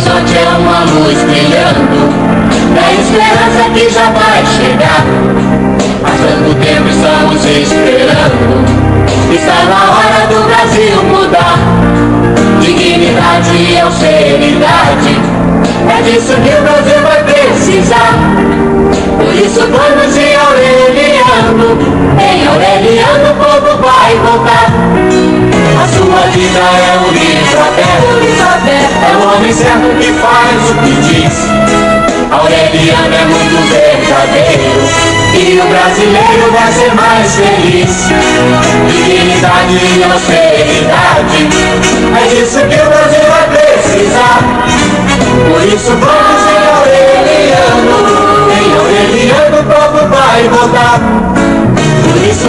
horizonte é uma luz brilhando. Da esperança que já vai chegar. Passando o tempo estamos esperando. Está na hora do Brasil mudar. Dignidade é e austeridade É disso que o Brasil vai precisar. Por isso vamos em Aureliano. Em Aureliano o povo vai voltar. A sua vida é homem certo que faz o que diz. Aureliano é muito verdadeiro e o brasileiro vai ser mais feliz. Dignidade e austeridade, é disso que o Brasil vai precisar. Por isso vamos em Aureliano, em Aureliano o povo vai votar. Por isso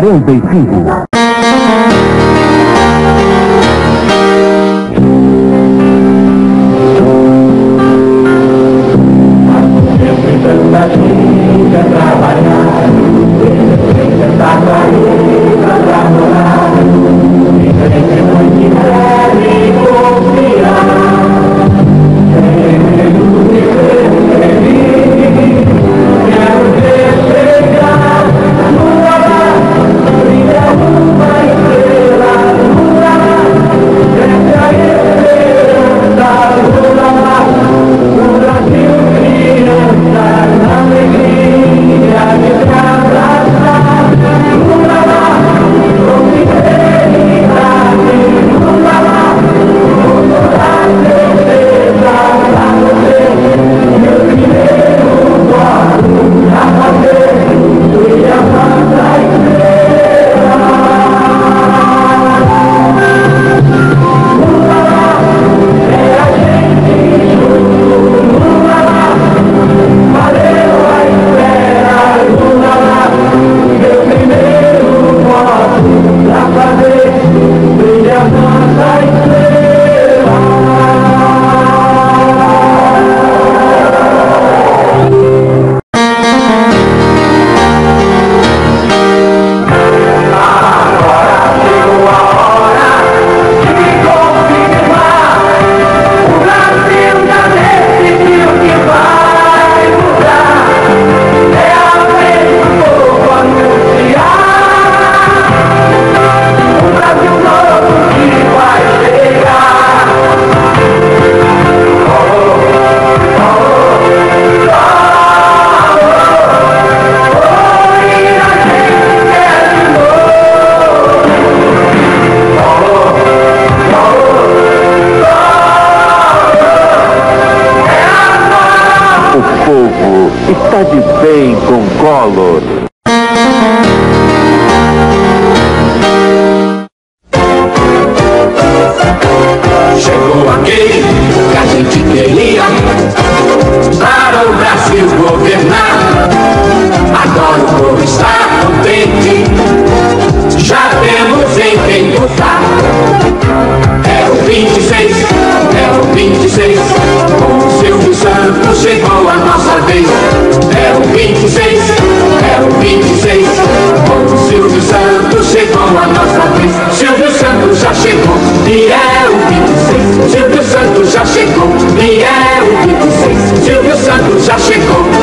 还有被批评。Господин. Ej, ulicy, silvio santo já chegou